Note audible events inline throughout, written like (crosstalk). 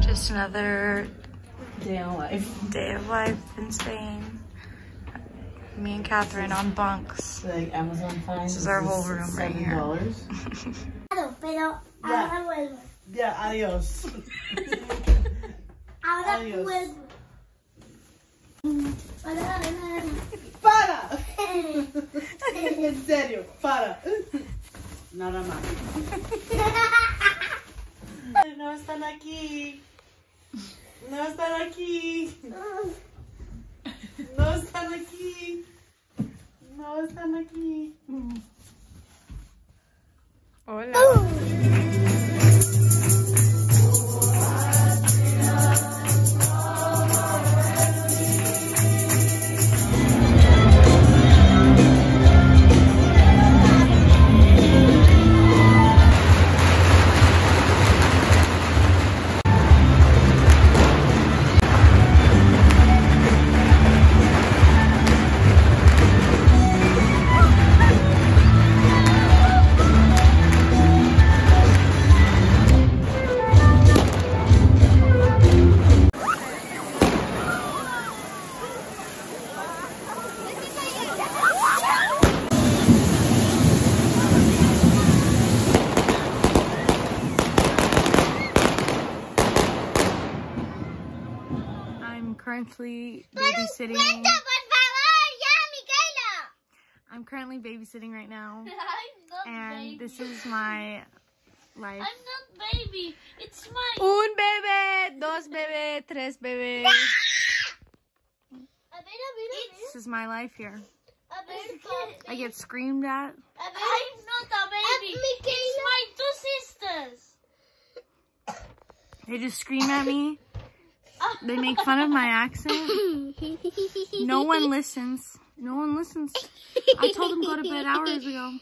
Just another Day in life. day of life in Spain. Me and Catherine on bunks. Like Amazon finds. This is our whole room right here. dollars. Pero Ya. ahora vuelvo. Ya, adiós. (laughs) Adiós. Para, ¡Para! (laughs) en serio, para. Nada más. (laughs) No están aquí. No están aquí. No están aquí. No están aquí. Hola. Currently babysitting. por favor, ya, Micaela. I'm currently babysitting right now. (laughs) And this is my life. I'm not baby. It's my. Un bebé, dos bebé, tres bebé. (laughs) This is my life here. A ver, papi. I get screamed at. I'm not a baby. Uh, it's my two sisters. They just scream at me. They make fun of my accent. (laughs) No one listens. No one listens. I told them go to bed hours ago.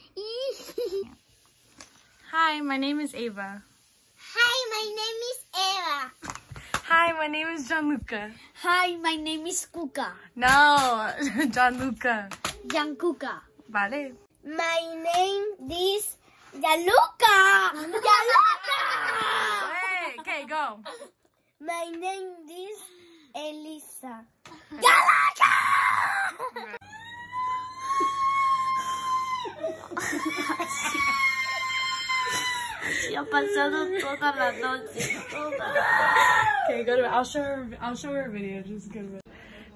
Hi, my name is Ava. Hi, my name is Eva. Hi, my name is Gianluca. Hi, my name is Kuka. No, (laughs) Gianluca. Jan Kuka. Vale. My name is Yaluka. Yaluka. (laughs) Hey, okay, go. My name is Elisa. (laughs) Y ha pasado toda la noche, toda. Okay, go to I'll show her I'll show her a video. Just go to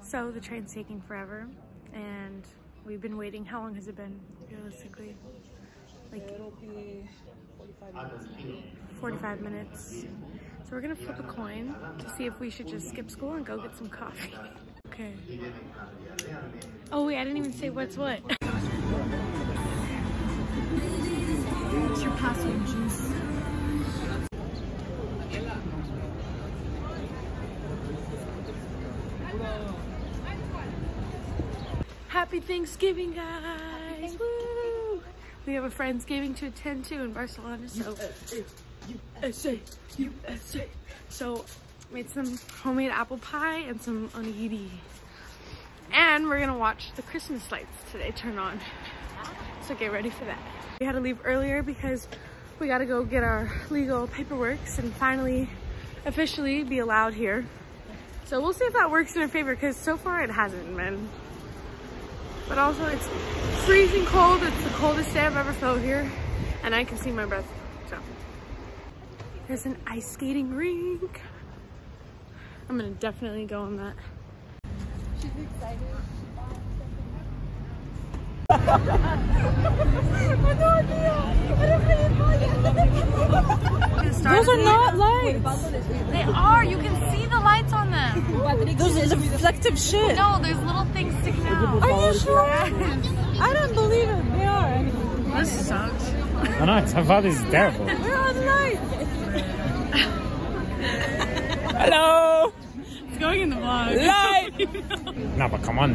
So the train's taking forever and we've been waiting. How long has it been realistically? Like it'll be 45 minutes. So we're gonna flip a coin to see if we should just skip school and go get some coffee. (laughs) Okay. Oh wait, I didn't even say what's what. What's your password, juice? Happy Thanksgiving, guys! Woo! We have a Friendsgiving to attend to in Barcelona, so USA, USA. So made some homemade apple pie and some onigiri. And we're gonna watch the Christmas lights today turn on. So get ready for that. We had to leave earlier because we gotta go get our legal paperworks and finally officially be allowed here. So we'll see if that works in our favor because so far it hasn't been. But also it's freezing cold. It's the coldest day I've ever felt here. And I can see my breath. There's an ice skating rink. I'm gonna definitely go on that. Those are not lights. They are. You can see the lights on them. Those are reflective shit. No, there's little things sticking out. Are you sure? I don't believe it. They are. This sucks. I know, it's, I thought this is terrible. We're on light. (laughs) Hello! It's going in the vlog. Light. (laughs) No, but come on.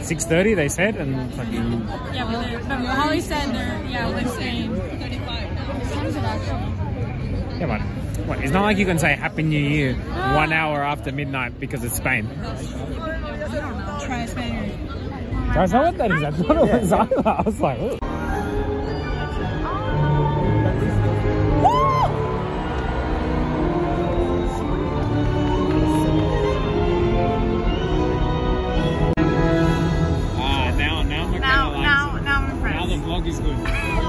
6.30 they said and fucking... Yeah, but, they're- but Holly said they're, yeah, we're saying 35 now. What is it actually? Yeah, but what, it's not like you can say Happy New Year one hour after midnight because it's Spain. I don't know. Try Spaniard. That's not what that is. That's not what it was either. I was like, Ooh. Is good.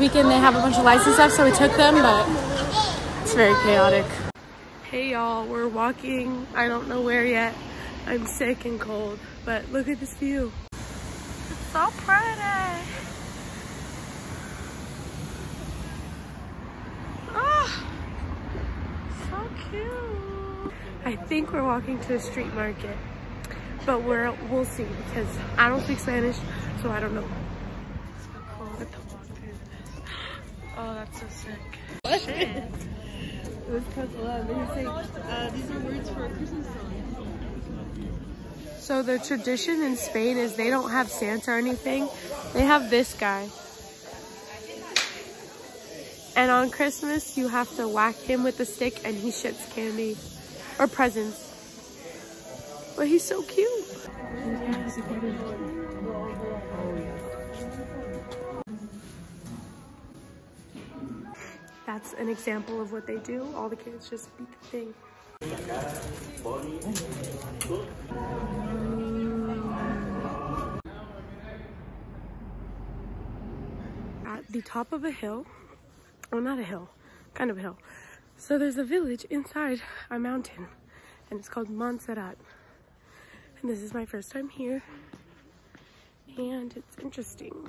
Weekend they have a bunch of lights and stuff, so we took them, but it's very chaotic. Hey y'all, we're walking. I don't know where yet. I'm sick and cold, but look at this view. It's so pretty. Oh, so cute. I think we're walking to a street market, but we're we'll see because I don't speak Spanish, so I don't know. So cool to walk through this. Oh, that's so sick. Shit. So the tradition in Spain is they don't have Santa or anything. They have this guy. And on Christmas, you have to whack him with a stick and he shits candy or presents. But he's so cute. That's an example of what they do. All the kids just beat the thing. At the top of a hill, oh not a hill, kind of a hill. So there's a village inside a mountain and it's called Montserrat. And this is my first time here and it's interesting.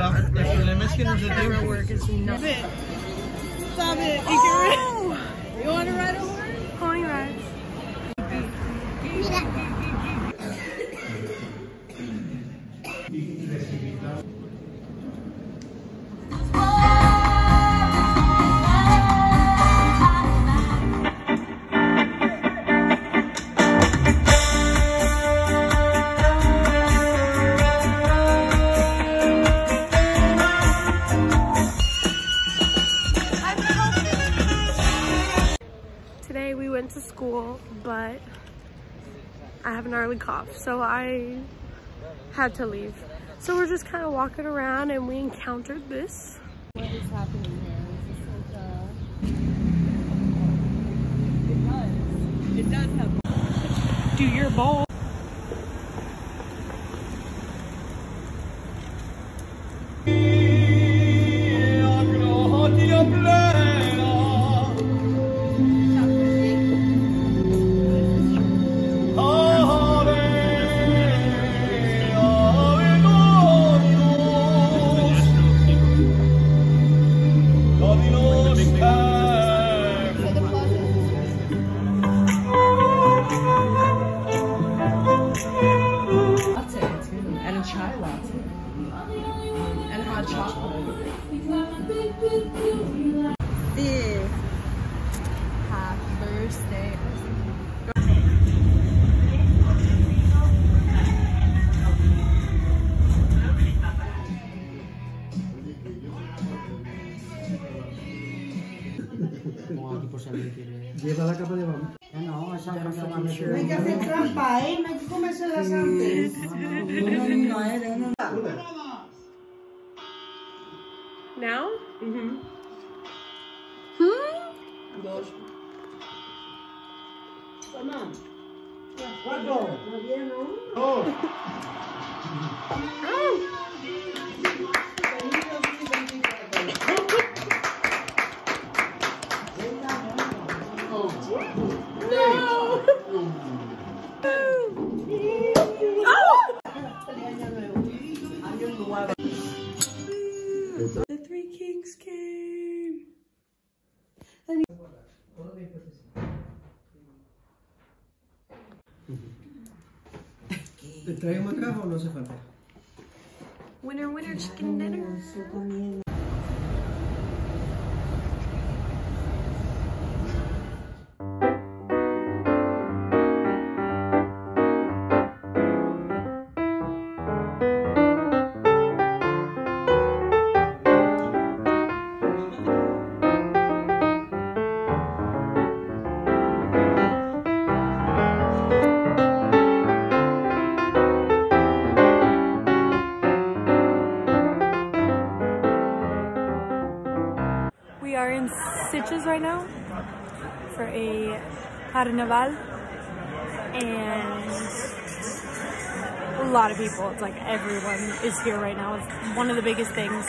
El problema es que no se tiene is not. Stop it. You. Oh! Want to ride a early so I had to leave. So we're just kind of walking around and we encountered this. What is happening here? Is this like a... It does. It does have... Do your bowl. Pongo aquí por si alguien eh, No, esa no se va a meter. No hay que hacer trampa, ¿eh? No hay que antes. Ah, no, no, no, no, ¿eh? De uno ¿Now? Mhm. Dos. Toma. Cuatro. Bien, ¿no? Dos. (laughs) ¡Ah! ¿Te traemos acá o no hace falta? Winner, winner, chicken dinner. beaches right now for a carnival and a lot of people. It's like everyone is here right now. It's one of the biggest things.